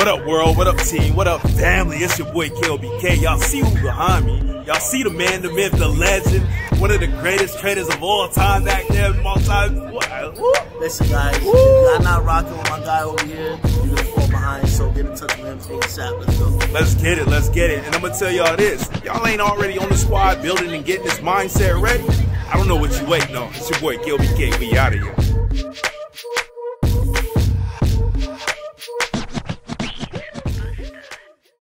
What up, world? What up, team? What up, family? It's your boy KOBK. Y'all see who behind me? Y'all see the man, the myth, the legend, one of the greatest traders of all time back there, multi. Listen, guys, Woo. I'm not rocking with my guy over here. You're gonna fall behind, so get in touch with him ASAP. Let's go. Let's get it, let's get it. And I'm gonna tell y'all this: y'all ain't already on the squad building and getting this mindset ready. I don't know what you waiting on. It's your boy KOBK. We out of here.